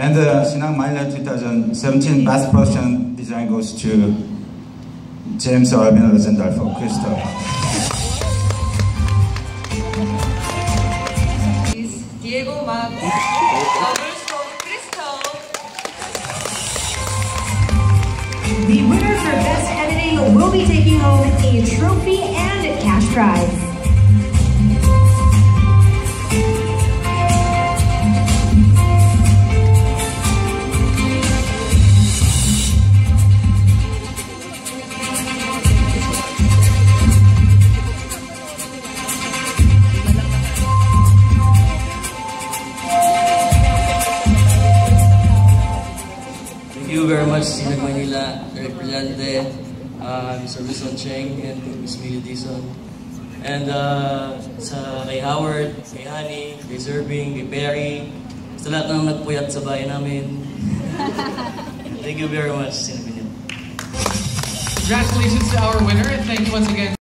And uh, Sinag Maynila 2017 Best Production Design goes to James Alvin Alexander for Crystal. is Diego Mag, Lovers from Crystal. The winner for Best Editing will be taking home a trophy and cash prize. You very much, Sinag Manila, Eric Brillante, uh, Mr. Wilson Cheng, and Miss Millie Dizon. And uh, sa kay Howard, kay Honey, kay Zerbing, kay Perry, sa lahat ng nagpuyat sa bahay namin. Thank you very much, Sinag Manila. Congratulations to our winner, and thank you once again.